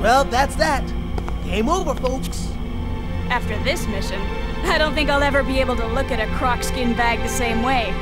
Well, that's that. Game over, folks. After this mission, I don't think I'll ever be able to look at a croc skin bag the same way.